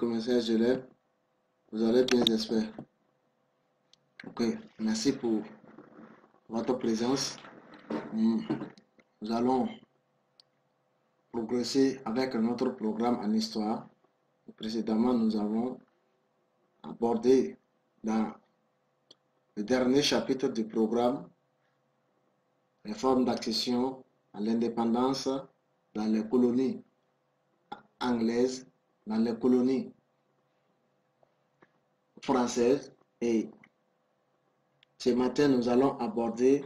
Chers élèves. Vous allez bien, j'espère. Ok, merci pour votre présence. Nous allons progresser avec notre programme en histoire. Précédemment, nous avons abordé dans le dernier chapitre du programme les formes d'accession à l'indépendance dans les colonies anglaises, dans les colonies françaises. Et ce matin, nous allons aborder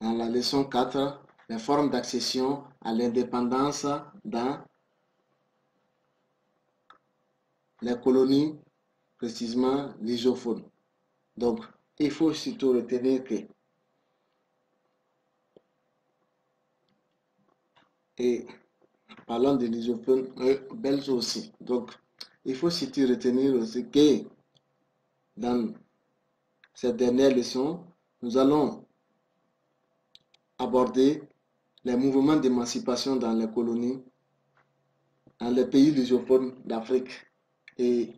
dans la leçon 4 les formes d'accession à l'indépendance dans les colonies, précisément l'isophones. Donc, il faut surtout retenir que et parlant de l'isophone, euh, belge aussi. Donc, il faut surtout retenir aussi que dans cette dernière leçon, nous allons aborder les mouvements d'émancipation dans les colonies, dans les pays lusophones d'Afrique. Et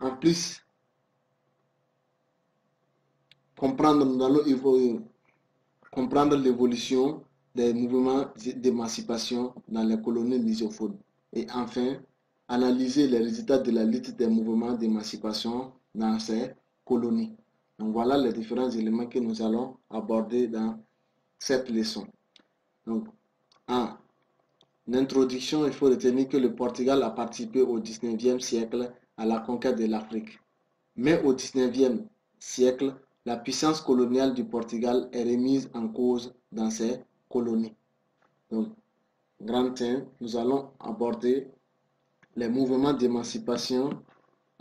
en plus, comprendre, nous allons comprendre l'évolution des mouvements d'émancipation dans les colonies lusophones. Et enfin, analyser les résultats de la lutte des mouvements d'émancipation dans ces colonies. Donc voilà les différents éléments que nous allons aborder dans cette leçon. Donc, en introduction, il faut retenir que le Portugal a participé au 19e siècle à la conquête de l'Afrique. Mais au 19e siècle, la puissance coloniale du Portugal est remise en cause dans ses colonies. Donc, grand 1, nous allons aborder les mouvements d'émancipation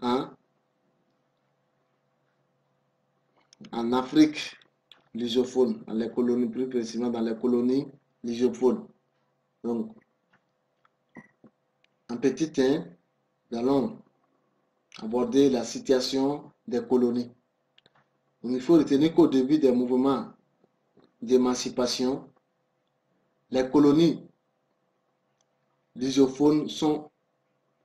en, en Afrique lusophone, dans les colonies, plus précisément dans les colonies lusophones. Donc, en petit 1, nous allons aborder la situation des colonies. il faut retenir qu'au début des mouvements d'émancipation, les colonies lusophones sont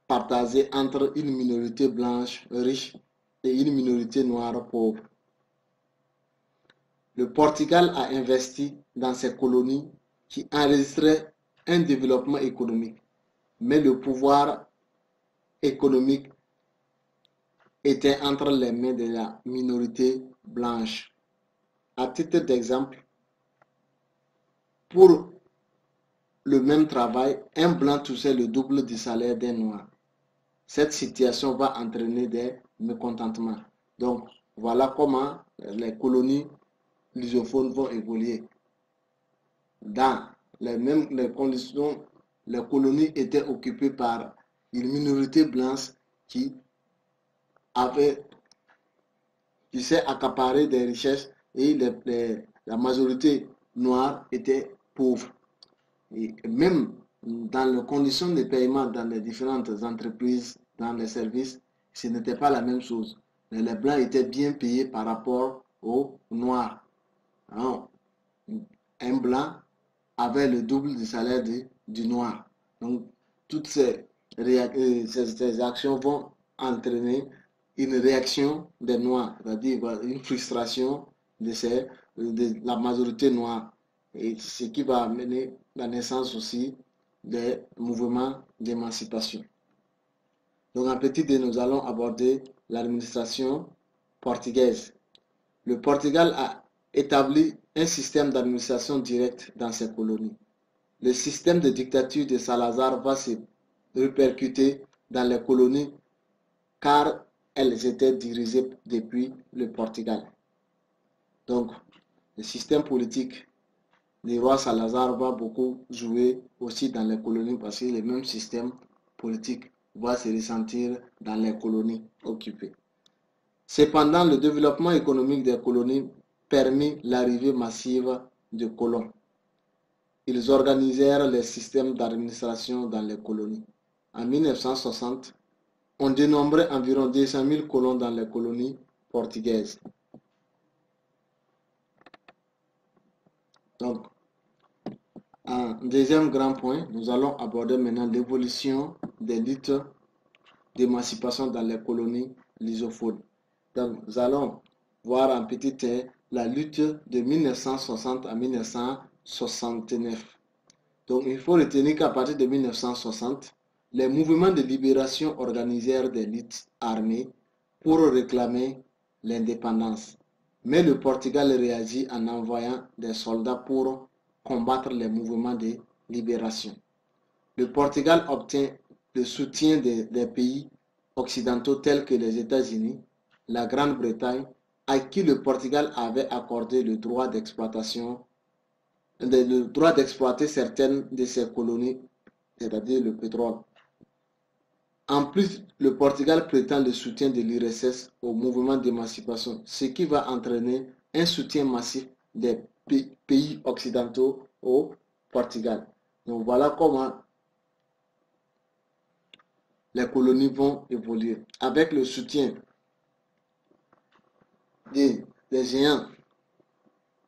partagées entre une minorité blanche riche et une minorité noire pauvre. Le Portugal a investi dans ces colonies qui enregistraient un développement économique, mais le pouvoir économique était entre les mains de la minorité blanche. À titre d'exemple, pour le même travail, un blanc touchait le double du salaire d'un noir. Cette situation va entraîner des mécontentements. Donc, voilà comment les colonies lusophones vont évoluer. Dans les mêmes conditions, les colonies étaient occupées par une minorité blanche qui avait qui s'est accaparé des richesses et la majorité noire était pauvre. Et même dans les conditions de paiement dans les différentes entreprises, dans les services, ce n'était pas la même chose. les blancs étaient bien payés par rapport aux noirs. Hein? un blanc avait le double du salaire du, noir. Donc, toutes ces, euh, ces, actions vont entraîner une réaction des noirs, c'est-à-dire une frustration de, ces, de la majorité noire. Et ce qui va amener la naissance aussi des mouvements d'émancipation. Donc, en petit D, nous allons aborder l'administration portugaise. Le Portugal a établi un système d'administration directe dans ses colonies. Le système de dictature de Salazar va se répercuter dans les colonies car elles étaient dirigées depuis le Portugal. Donc, le système politique du roi Salazar va beaucoup jouer aussi dans les colonies parce que le même système politique va se ressentir dans les colonies occupées. Cependant, le développement économique des colonies permit l'arrivée massive de colons. Ils organisèrent les systèmes d'administration dans les colonies. En 1960, on dénombrait environ 200 000 colons dans les colonies portugaises. Donc, un deuxième grand point, nous allons aborder maintenant l'évolution des luttes d'émancipation dans les colonies lysophones. Donc, nous allons voir en petit la lutte de 1960 à 1969. Donc, il faut retenir qu'à partir de 1960, les mouvements de libération organisèrent des luttes armées pour réclamer l'indépendance. Mais le Portugal réagit en envoyant des soldats pour combattre les mouvements de libération. Le Portugal obtient le soutien des, pays occidentaux tels que les États-Unis, la Grande-Bretagne, à qui le Portugal avait accordé le droit d'exploitation, le droit d'exploiter certaines de ses colonies, c'est-à-dire le pétrole. En plus, le Portugal prétend le soutien de l'URSS au mouvement d'émancipation, ce qui va entraîner un soutien massif des pays occidentaux au Portugal. Donc voilà comment les colonies vont évoluer. Avec le soutien des, géants,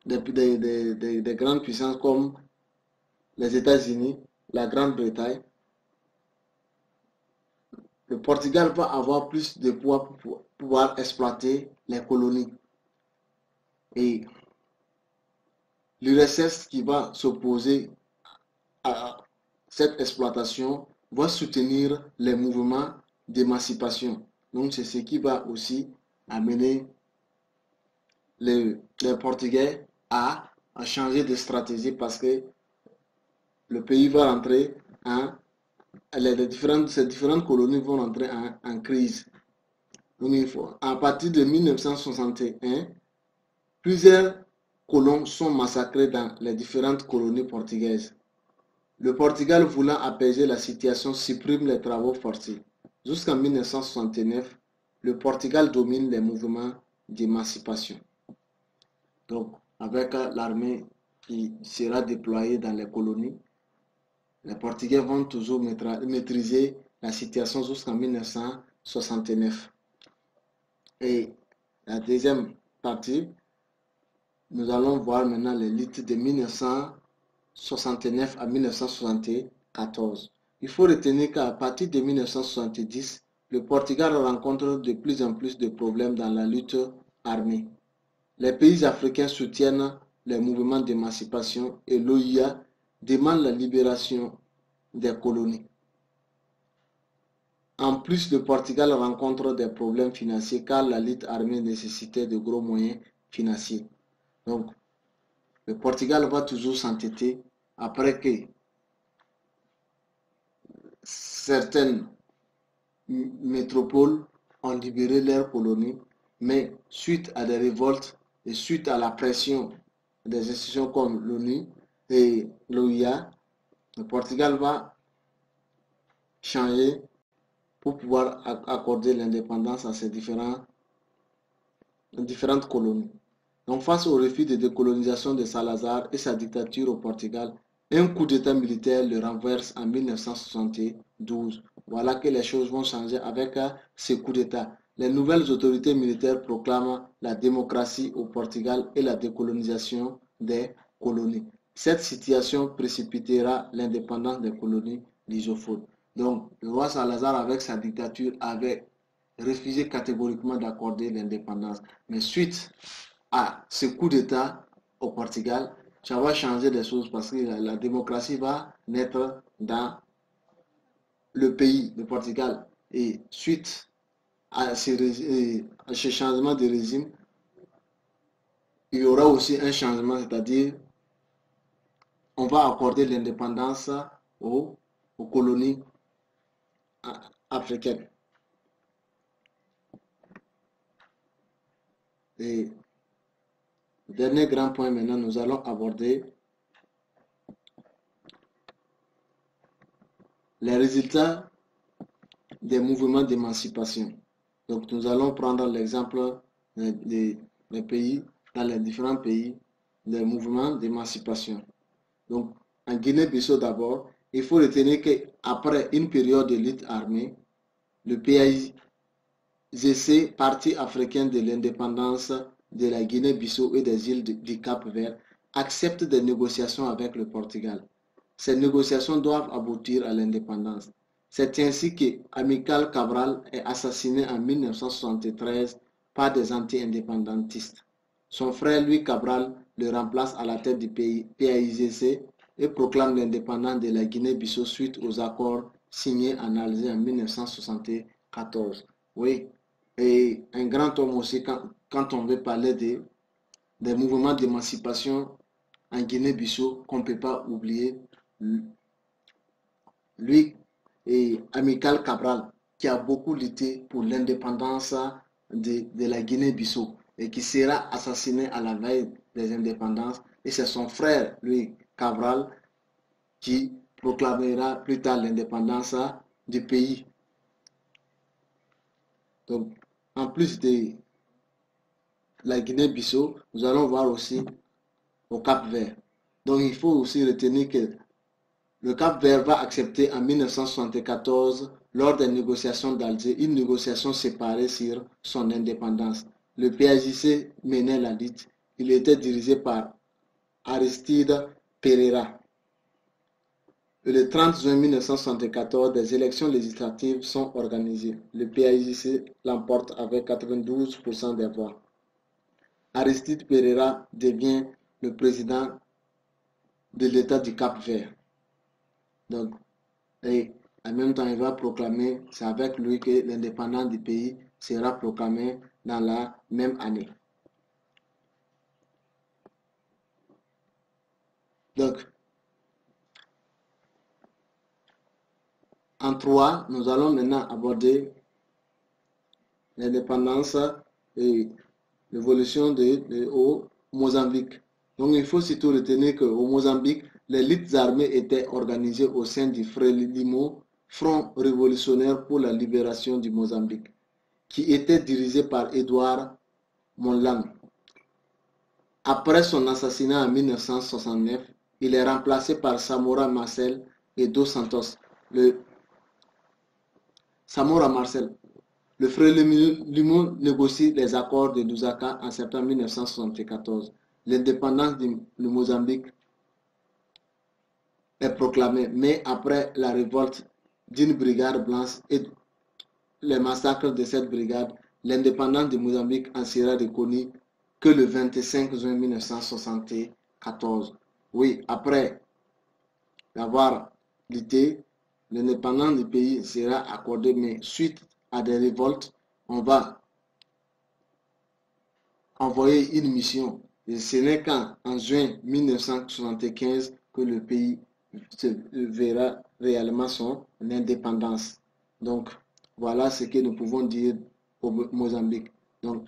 des grandes puissances comme les États-Unis, la Grande-Bretagne, le Portugal va avoir plus de poids pour pouvoir exploiter les colonies. Et l'URSS qui va s'opposer à cette exploitation va soutenir les mouvements d'émancipation. Donc c'est ce qui va aussi amener les, Portugais à, changer de stratégie parce que le pays va entrer en les différentes, ces différentes colonies vont entrer en, crise. à partir de 1961, plusieurs colons sont massacrés dans les différentes colonies portugaises. Le Portugal voulant apaiser la situation supprime les travaux forcés. Jusqu'en 1969, le Portugal domine les mouvements d'émancipation. Donc, avec l'armée qui sera déployée dans les colonies, les Portugais vont toujours maîtriser la situation jusqu'en 1969. Et la deuxième partie, nous allons voir maintenant les luttes de 1969 à 1974. Il faut retenir qu'à partir de 1970, le Portugal rencontre de plus en plus de problèmes dans la lutte armée. Les pays africains soutiennent les mouvements d'émancipation et l'OIA demande la libération des colonies. En plus, le Portugal rencontre des problèmes financiers car la lutte armée nécessitait de gros moyens financiers. Donc, le Portugal va toujours s'entêter après que certaines métropoles ont libéré leurs colonies, mais suite à des révoltes et suite à la pression des institutions comme l'ONU et l'OIA, le Portugal va changer pour pouvoir accorder l'indépendance à ces différentes colonies. Donc face au refus de décolonisation de Salazar et sa dictature au Portugal, un coup d'État militaire le renverse en 1972. Voilà que les choses vont changer avec euh, ce coup d'État. Les nouvelles autorités militaires proclament la démocratie au Portugal et la décolonisation des colonies. Cette situation précipitera l'indépendance des colonies lysophones. Donc, le roi Salazar, avec sa dictature, avait refusé catégoriquement d'accorder l'indépendance. Mais suite à ce coup d'État au Portugal, ça va changer des choses parce que la, démocratie va naître dans le pays, le Portugal. Et suite à ce, changement de régime, il y aura aussi un changement, c'est-à-dire on va accorder l'indépendance aux, colonies africaines. Et dernier grand point maintenant, nous allons aborder les résultats des mouvements d'émancipation. Donc nous allons prendre l'exemple des, des, pays, dans les différents pays, des mouvements d'émancipation. Donc, en Guinée-Bissau d'abord, il faut retenir qu'après une période de lutte armée, le PAIGC, parti africain de l'indépendance de la Guinée-Bissau et des îles du Cap-Vert, accepte des négociations avec le Portugal. Ces négociations doivent aboutir à l'indépendance. C'est ainsi que Amical Cabral est assassiné en 1973 par des anti-indépendantistes. Son frère Louis Cabral le remplace à la tête du PAIGC et proclame l'indépendance de la Guinée-Bissau suite aux accords signés en Alger en 1974. Oui, et un grand homme aussi, quand, on veut parler des, des mouvements d'émancipation en Guinée-Bissau, qu'on ne peut pas oublier, lui et Amical Cabral, qui a beaucoup lutté pour l'indépendance de, de, la Guinée-Bissau et qui sera assassiné à la veille des indépendances. Et c'est son frère, lui, Cabral, qui proclamera plus tard l'indépendance du pays. Donc, en plus de la Guinée-Bissau, nous allons voir aussi au Cap Vert. Donc, il faut aussi retenir que le Cap Vert va accepter en 1974, lors des négociations d'Alger, une négociation séparée sur son indépendance. Le PAJC menait la lutte. Il était dirigé par Aristide Pereira. Le 30 juin 1974, des élections législatives sont organisées. Le PAJC l'emporte avec 92% des voix. Aristide Pereira devient le président de l'État du Cap Vert. Donc, et en même temps, il va proclamer, c'est avec lui que l'indépendance du pays sera proclamée dans la même année. Donc, en trois, nous allons maintenant aborder l'indépendance et l'évolution de, au Mozambique. Donc, il faut surtout retenir qu'au Mozambique, les luttes armées étaient organisées au sein du Frelimo, Front révolutionnaire pour la libération du Mozambique, qui était dirigé par Edouard Monlan. Après son assassinat en 1969, il est remplacé par Samora Marcel et Dos Santos. Le Samora Marcel. Le Frelimo négocie les accords de Lusaka en septembre 1974. L'indépendance du Mozambique est proclamé, mais après la révolte d'une brigade blanche et les massacres de cette brigade, l'indépendance de Mozambique en sera reconnue que le 25 juin 1974. Oui, après avoir lutté, l'indépendance du pays sera accordée, mais suite à des révoltes, on va envoyer une mission. Et ce n'est qu'en juin 1975 que le pays verra réellement son indépendance. Donc, voilà ce que nous pouvons dire au Mozambique. Donc,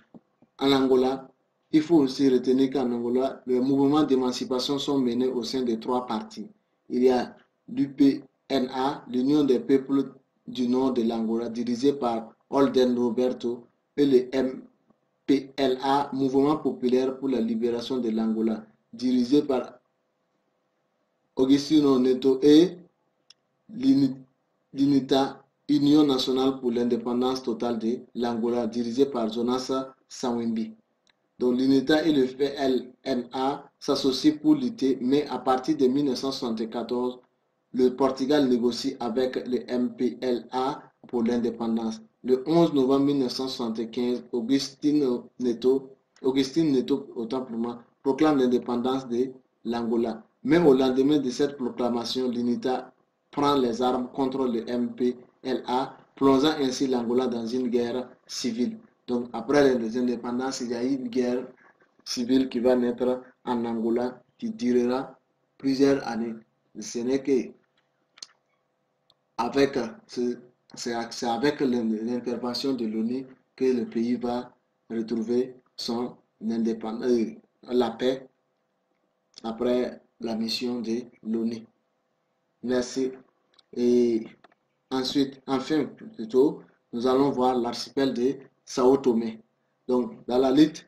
en Angola, il faut aussi retenir qu'en Angola, les mouvements d'émancipation sont menés au sein de trois partis. Il y a l'UPNA, l'Union des peuples du nord de l'Angola, dirigé par Holden Roberto, et le MPLA, Mouvement populaire pour la libération de l'Angola, dirigé par Augustino Neto et l'UNITA, Union nationale pour l'indépendance totale de l'Angola, dirigée par Jonas Sawimbi. Donc l'UNITA et le FLNA s'associent pour lutter, mais à partir de 1974, le Portugal négocie avec le MPLA pour l'indépendance. Le 11 novembre 1975, Augustine Neto, Augustine Neto pour moi, proclame l'indépendance de l'Angola. Même au lendemain de cette proclamation, l'UNITA prend les armes contre le MPLA, plongeant ainsi l'Angola dans une guerre civile. Donc après les indépendances, il y a une guerre civile qui va naître en Angola qui durera plusieurs années. Ce n'est que avec, c'est avec l'intervention de l'ONU que le pays va retrouver son indépendance, euh, la paix après la mission de l'ONU. Merci. Et ensuite, enfin, plutôt, nous allons voir l'archipel de Sao Tomé. Donc, dans la lutte,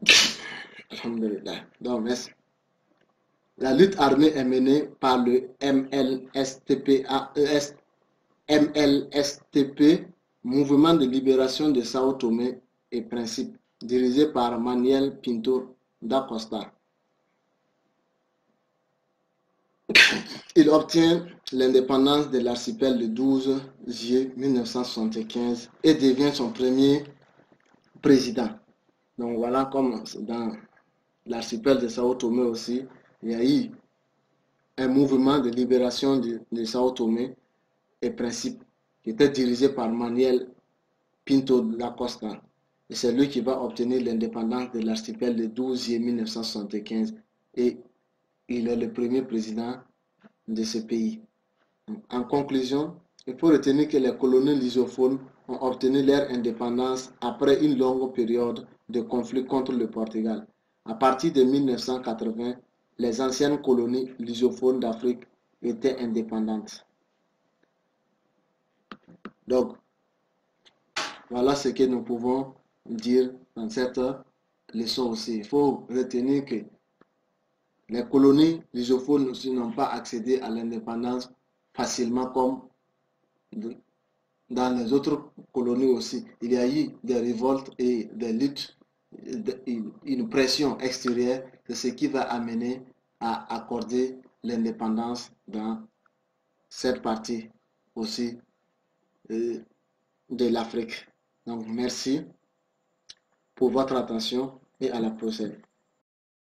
Donc, La lutte armée est menée par le MLSTP, MLSTP Mouvement de libération de Sao Tomé et Principe, dirigé par Manuel Pinto da Costa. il obtient l'indépendance de l'archipel le 12 juillet 1975 et devient son premier président. Donc voilà comme dans l'archipel de Sao Tomé aussi, il y a eu un mouvement de libération de, Sao Tomé et Principe qui était dirigé par Manuel Pinto da Costa. Et c'est lui qui va obtenir l'indépendance de l'archipel le 12 juillet 1975 et il est le premier président de ce pays. En conclusion, il faut retenir que les colonies lusophones ont obtenu leur indépendance après une longue période de conflit contre le Portugal. À partir de 1980, les anciennes colonies lusophones d'Afrique étaient indépendantes. Donc, voilà ce que nous pouvons dire dans cette leçon aussi. Il faut retenir que les colonies lusophones n'ont pas accédé à l'indépendance facilement comme dans les autres colonies aussi. Il y a eu des révoltes et des luttes, une pression extérieure, de ce qui va amener à accorder l'indépendance dans cette partie aussi euh, de l'Afrique. Donc merci pour votre attention et à la prochaine.